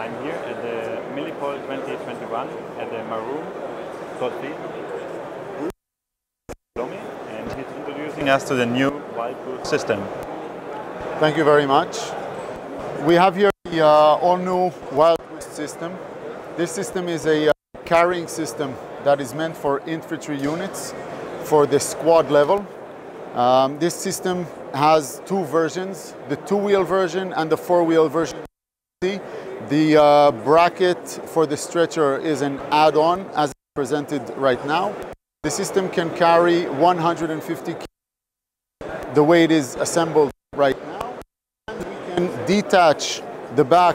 I'm here at the Milipol 2021 at the Marom Dolphin. And he's introducing us to the new Wild Goose system. Thank you very much. We have here the uh, all-new Wild Goose system. This system is a uh, carrying system that is meant for infantry units for the squad level. Um, this system has two versions, the two-wheel version and the four-wheel version. The uh, bracket for the stretcher is an add-on as presented right now. The system can carry 150 kilos the way it is assembled right now. And we can detach the back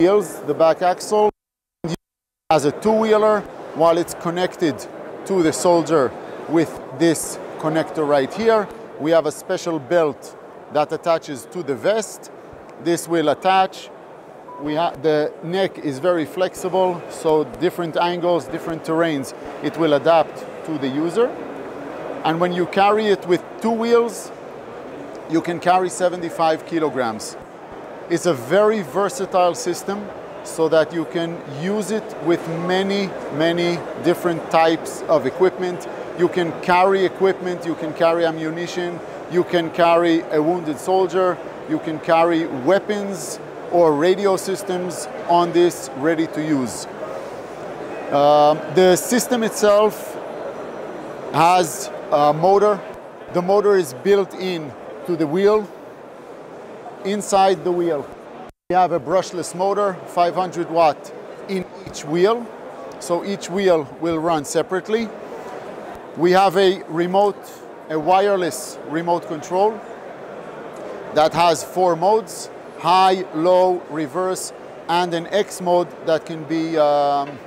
wheels, the back axle, as a two-wheeler while it's connected to the soldier with this connector right here. We have a special belt that attaches to the vest. This will attach. We the neck is very flexible, so different angles, different terrains, it will adapt to the user. And when you carry it with two wheels, you can carry 75 kilograms. It's a very versatile system so that you can use it with many, many different types of equipment. You can carry equipment, you can carry ammunition, you can carry a wounded soldier, you can carry weapons or radio systems on this ready to use. Um, the system itself has a motor. The motor is built in to the wheel, inside the wheel. We have a brushless motor, 500 watt in each wheel. So each wheel will run separately. We have a remote, a wireless remote control that has four modes, high, low, reverse, and an X mode that can be um,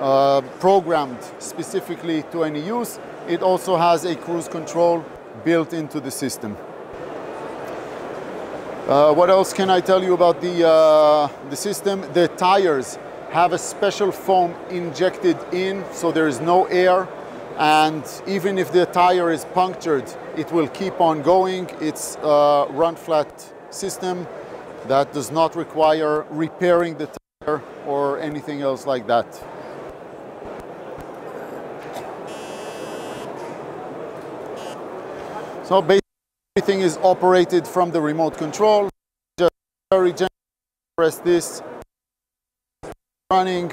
uh, programmed specifically to any use. It also has a cruise control built into the system. Uh, what else can I tell you about the, uh, the system? The tires have a special foam injected in so there is no air and even if the tire is punctured it will keep on going. It's a run flat system that does not require repairing the tire or anything else like that. So basically everything is operated from the remote control. Just very gently press this, running,